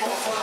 More fun.